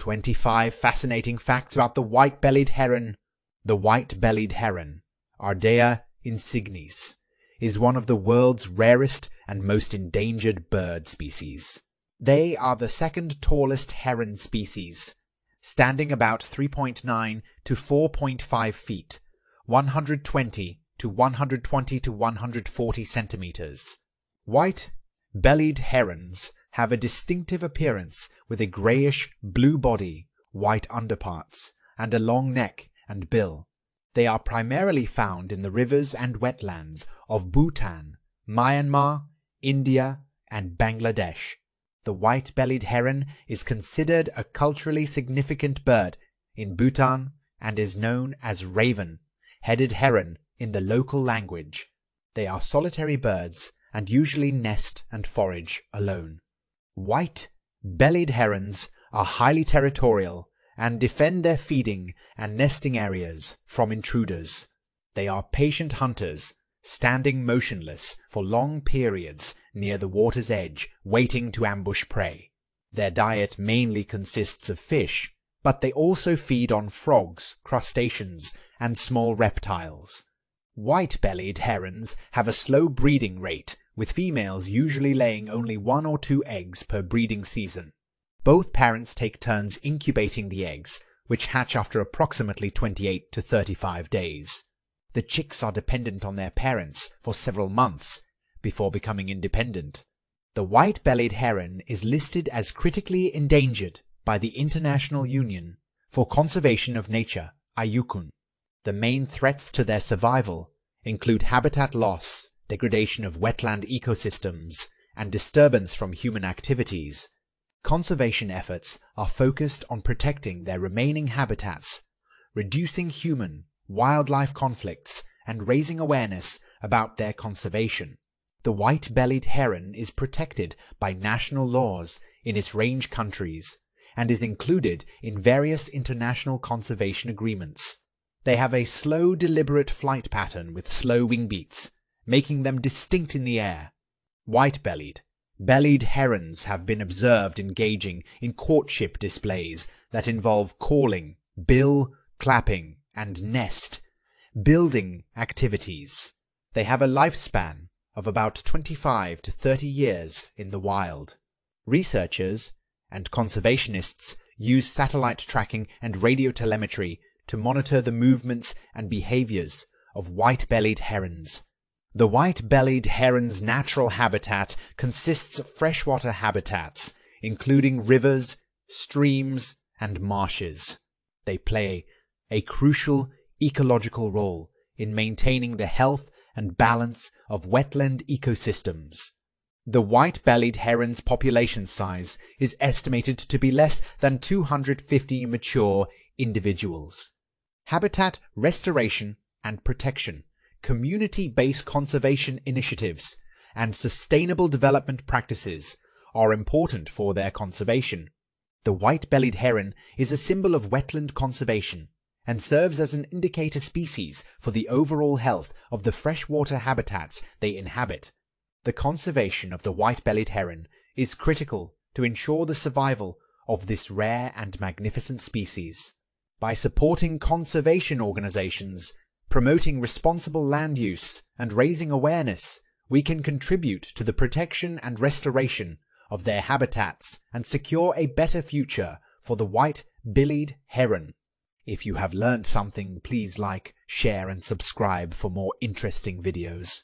25 fascinating facts about the white-bellied heron. The white-bellied heron, Ardea insignis, is one of the world's rarest and most endangered bird species. They are the second tallest heron species, standing about 3.9 to 4.5 feet, 120 to 120 to 140 centimeters. White-bellied herons have a distinctive appearance with a grayish blue body, white underparts, and a long neck and bill. They are primarily found in the rivers and wetlands of Bhutan, Myanmar, India, and Bangladesh. The white-bellied heron is considered a culturally significant bird in Bhutan and is known as raven-headed heron in the local language. They are solitary birds and usually nest and forage alone. White-bellied herons are highly territorial and defend their feeding and nesting areas from intruders. They are patient hunters, standing motionless for long periods near the water's edge, waiting to ambush prey. Their diet mainly consists of fish, but they also feed on frogs, crustaceans, and small reptiles. White-bellied herons have a slow breeding rate, with females usually laying only one or two eggs per breeding season. Both parents take turns incubating the eggs, which hatch after approximately 28 to 35 days. The chicks are dependent on their parents for several months before becoming independent. The white-bellied heron is listed as critically endangered by the International Union for Conservation of Nature, IUCN. The main threats to their survival include habitat loss, degradation of wetland ecosystems, and disturbance from human activities. Conservation efforts are focused on protecting their remaining habitats, reducing human wildlife conflicts, and raising awareness about their conservation. The white-bellied heron is protected by national laws in its range countries and is included in various international conservation agreements. They have a slow deliberate flight pattern with slow wing beats, making them distinct in the air. White-bellied, bellied herons have been observed engaging in courtship displays that involve calling, bill clapping, and nest building activities. They have a lifespan of about 25 to 30 years in the wild. Researchers and conservationists use satellite tracking and radio telemetry to monitor the movements and behaviors of white-bellied herons. The white-bellied heron's natural habitat consists of freshwater habitats, including rivers, streams, and marshes. They play a crucial ecological role in maintaining the health and balance of wetland ecosystems. The white-bellied heron's population size is estimated to be less than 250 mature individuals habitat restoration and protection, community-based conservation initiatives, and sustainable development practices are important for their conservation. The white-bellied heron is a symbol of wetland conservation and serves as an indicator species for the overall health of the freshwater habitats they inhabit. The conservation of the white-bellied heron is critical to ensure the survival of this rare and magnificent species by supporting conservation organizations, promoting responsible land use, and raising awareness, we can contribute to the protection and restoration of their habitats and secure a better future for the white-bellied heron. If you have learned something, please like, share, and subscribe for more interesting videos.